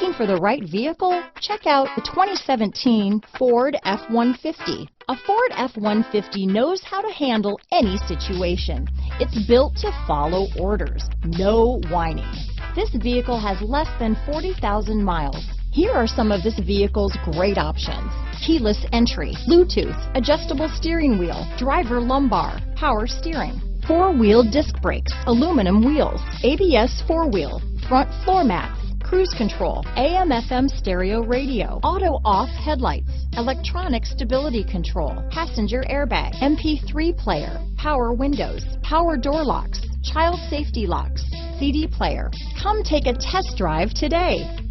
Looking for the right vehicle? Check out the 2017 Ford F-150. A Ford F-150 knows how to handle any situation. It's built to follow orders, no whining. This vehicle has less than 40,000 miles. Here are some of this vehicle's great options. Keyless entry, Bluetooth, adjustable steering wheel, driver lumbar, power steering, four-wheel disc brakes, aluminum wheels, ABS four-wheel, front floor mats, cruise control, AM FM stereo radio, auto off headlights, electronic stability control, passenger airbag, MP3 player, power windows, power door locks, child safety locks, CD player. Come take a test drive today.